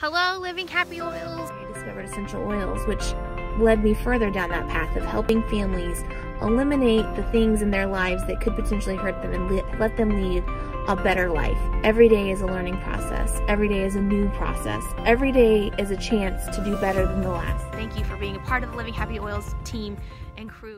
Hello, Living Happy Oils. I discovered essential oils, which led me further down that path of helping families eliminate the things in their lives that could potentially hurt them and let them lead a better life. Every day is a learning process. Every day is a new process. Every day is a chance to do better than the last. Thank you for being a part of the Living Happy Oils team and crew.